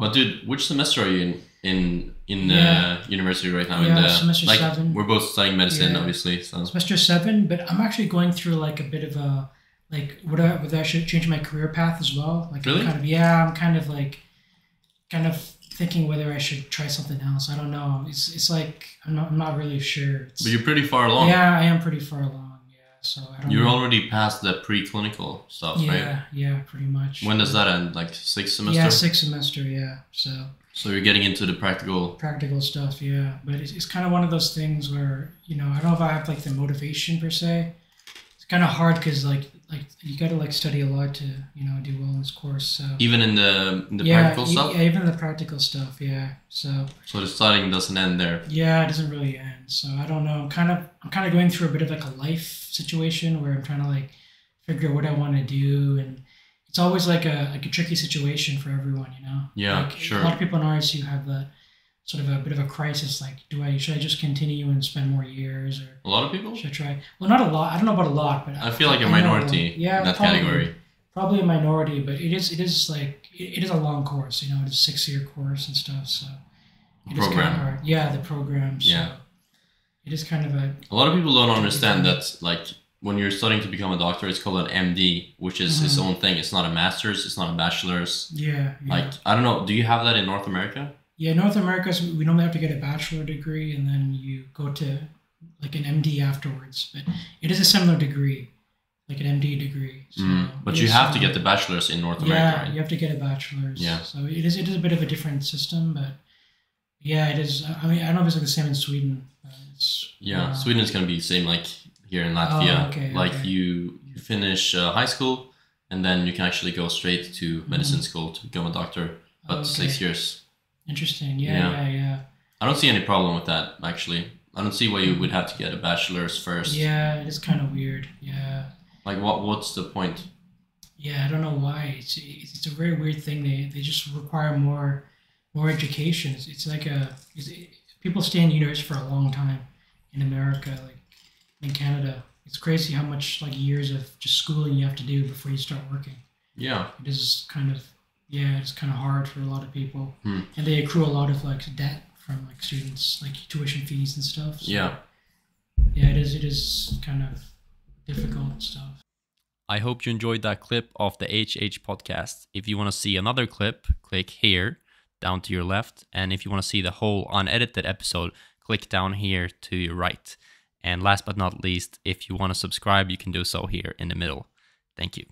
But dude, which semester are you in in in Yeah. uh, university right now? in Yeah, the, semester like, seven. We're both studying medicine, Yeah. obviously. So semester seven, but I'm actually going through like a bit of a like would I would I should change my career path as well? Like I'm Really? kind of yeah, I'm kind of like kind of thinking whether I should try something else. I don't know. It's it's like I'm not I'm not really sure. It's, but you're pretty far along. yeah, I am pretty far along. Yeah, so I don't You're know. already past the preclinical stuff, yeah right? yeah pretty much. When does that end? Like sixth semester? Yeah, sixth semester. Yeah, so So you're getting into the practical. practical stuff. Yeah, but it's, it's kind of one of those things where you know I don't know if I have like the motivation per se. It's kind of hard because like like you got to like study a lot to you know do well in this course. So Even in the in the yeah, practical e- stuff? yeah, even the practical stuff. Yeah, so So the studying doesn't end there. yeah, it doesn't really end. So I don't know. I'm kind of I'm kind of going through a bit of like a life situation where I'm trying to like figure out what I want to do and. It's always like a like a tricky situation for everyone, you know. Yeah, like, sure. A lot of people in RSU have the sort of a bit of a crisis. Like, do I should I just continue and spend more years, or A lot of people? should I try? Well, not a lot. I don't know about a lot, but I feel like a minority yeah, in that probably, category. Probably a minority, but it is it is like it, it is a long course. You know, it's a six year course and stuff. So it is kind of Program. hard. Yeah, the program. So Yeah. It is kind of a A lot of people don't understand that like when you're studying to become a doctor, it's called an MD, which is its Mhm. own thing. It's not a master's, it's not a bachelor's. yeah, yeah. Like I don't know, do you have that in North America? Yeah, North America, we normally have to get a bachelor degree and then you go to like an MD afterwards. But it is a similar degree, like an MD degree. So Mm, But you have to get the bachelor's in North yeah, America, right? you have to get a bachelor's. Yeah. So it is it is a bit of a different system, but yeah, it is. I mean, I don't know if it's like the same in Sweden. Yeah, uh, Sweden is gonna be the same like here in Latvia. Oh, okay, like okay. you you finish uh, high school and then you can actually go straight to medicine Mhm. school to become a doctor. But Oh, okay. six years. Interesting. Yeah, Yeah. yeah, yeah. I don't see any problem with that actually. I don't see why you would have to get a bachelor's first. Yeah, it is kind of weird. Yeah. Like what what's the point? Yeah, I don't know why. It's it's a very weird thing. They they just require more more education. It's, it's like a it's, people stay in university for a long time in America, like in Canada. It's crazy how much like years of just schooling you have to do before you start working. Yeah. It is kind of yeah, it's kind of hard for a lot of people, Hmm. and they accrue a lot of like debt from like students, like tuition fees and stuff. So, Yeah. yeah, it is. It is kind of difficult stuff. I hope you enjoyed that clip of the HH podcast. If you want to see another clip, click here down to your left. And if you want to see the whole unedited episode, click down here to your right. And last but not least, if you want to subscribe, you can do so here in the middle. Thank you.